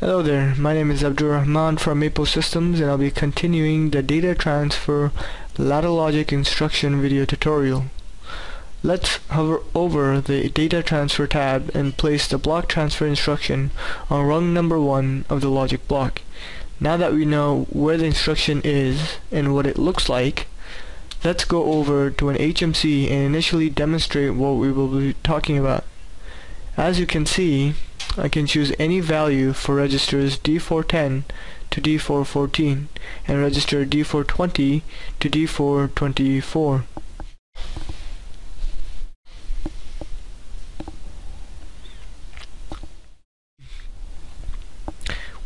Hello there, my name is Abdur Rahman from Maple Systems and I'll be continuing the data transfer ladder logic instruction video tutorial. Let's hover over the data transfer tab and place the block transfer instruction on rung number 1 of the logic block. Now that we know where the instruction is and what it looks like, let's go over to an HMC and initially demonstrate what we will be talking about. As you can see, I can choose any value for registers D410 to D414 and register D420 to D424.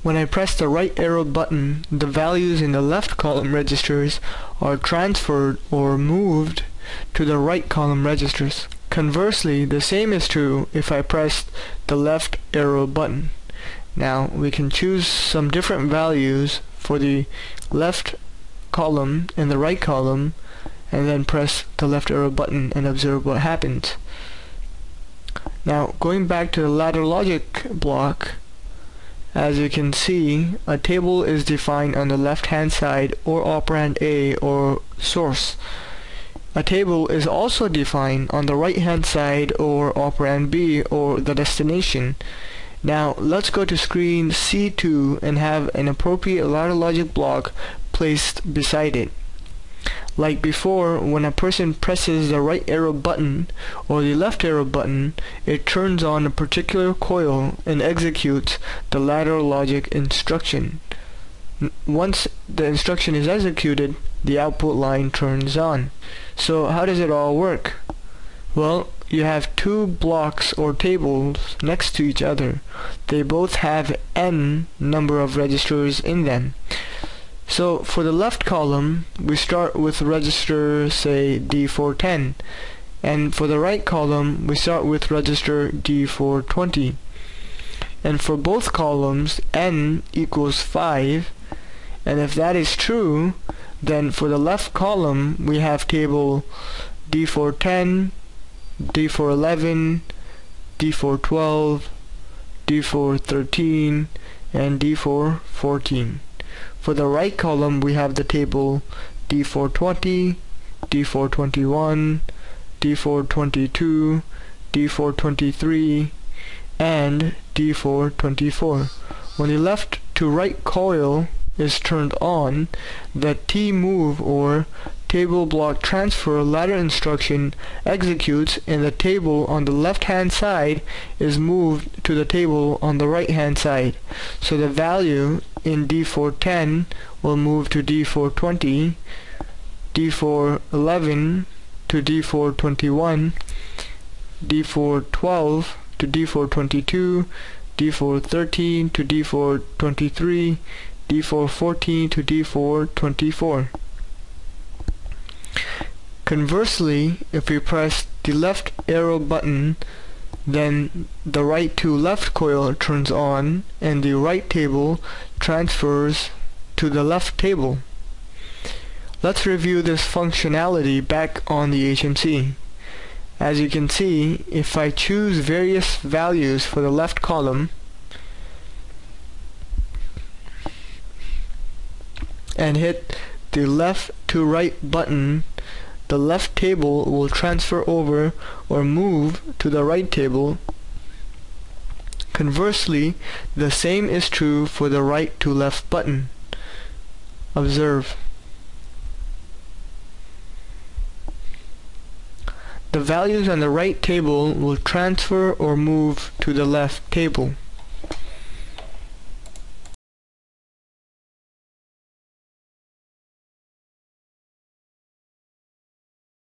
When I press the right arrow button, the values in the left column registers are transferred or moved to the right column registers. Conversely, the same is true if I press the left arrow button. Now we can choose some different values for the left column and the right column and then press the left arrow button and observe what happens. Now going back to the ladder logic block as you can see a table is defined on the left hand side or operand A or source a table is also defined on the right hand side or operand B or the destination. Now let's go to screen C2 and have an appropriate ladder logic block placed beside it. Like before, when a person presses the right arrow button or the left arrow button, it turns on a particular coil and executes the ladder logic instruction. Once the instruction is executed, the output line turns on. So how does it all work? Well, you have two blocks or tables next to each other. They both have n number of registers in them. So for the left column, we start with register, say, D410. And for the right column, we start with register D420. And for both columns, n equals 5. And if that is true, then for the left column, we have table D410, D411, D412, D413, and D414. For the right column, we have the table D420, D421, D422, D423, and D424. When the left to right coil is turned on, the T-move or table block transfer ladder instruction executes and the table on the left hand side is moved to the table on the right hand side. So the value in D410 will move to D420, D411 to D421, D412 to D422, D413 to D423, D414 to D424. Conversely, if we press the left arrow button, then the right to left coil turns on and the right table transfers to the left table. Let's review this functionality back on the HMC. As you can see, if I choose various values for the left column, and hit the left to right button, the left table will transfer over or move to the right table. Conversely, the same is true for the right to left button. Observe. The values on the right table will transfer or move to the left table.